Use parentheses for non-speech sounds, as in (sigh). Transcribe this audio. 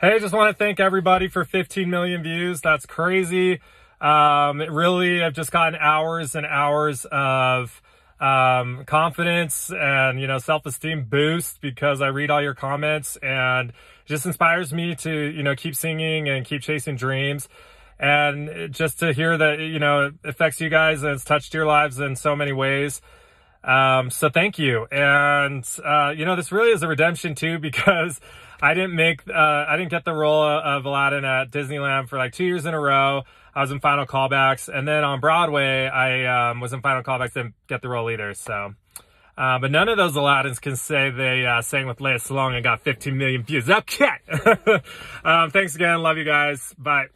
Hey, just want to thank everybody for 15 million views. That's crazy. Um, really, I've just gotten hours and hours of um, confidence and, you know, self-esteem boost because I read all your comments and just inspires me to, you know, keep singing and keep chasing dreams. And just to hear that, you know, it affects you guys and it's touched your lives in so many ways. Um, so thank you. And, uh, you know, this really is a redemption too, (laughs) because I didn't make, uh, I didn't get the role of Aladdin at Disneyland for like two years in a row. I was in final callbacks. And then on Broadway, I, um, was in final callbacks, didn't get the role either. So, uh, but none of those Aladdins can say they, uh, sang with Lea Salonga and got 15 million views. Okay. (laughs) um, thanks again. Love you guys. Bye.